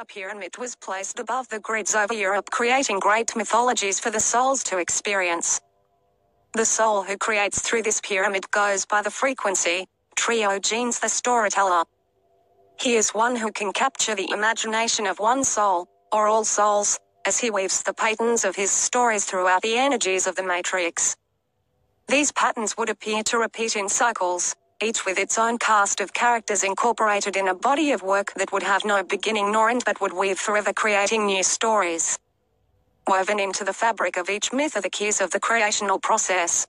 A pyramid was placed above the grids over Europe, creating great mythologies for the souls to experience. The soul who creates through this pyramid goes by the frequency, Triogenes the storyteller. He is one who can capture the imagination of one soul, or all souls, as he weaves the patterns of his stories throughout the energies of the matrix. These patterns would appear to repeat in cycles, each with its own cast of characters incorporated in a body of work that would have no beginning nor end but would weave forever creating new stories. Woven into the fabric of each myth are the keys of the creational process.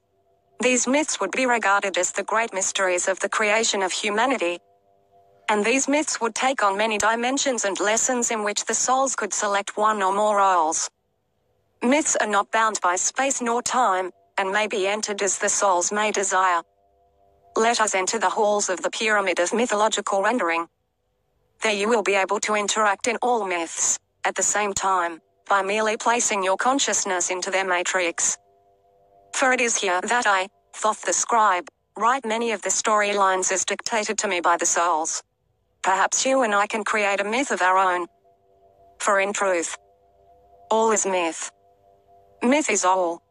These myths would be regarded as the great mysteries of the creation of humanity. And these myths would take on many dimensions and lessons in which the souls could select one or more roles. Myths are not bound by space nor time, and may be entered as the souls may desire. Let us enter the halls of the pyramid of mythological rendering. There you will be able to interact in all myths, at the same time, by merely placing your consciousness into their matrix. For it is here that I, Thoth the scribe, write many of the storylines as dictated to me by the souls. Perhaps you and I can create a myth of our own. For in truth, all is myth. Myth is all.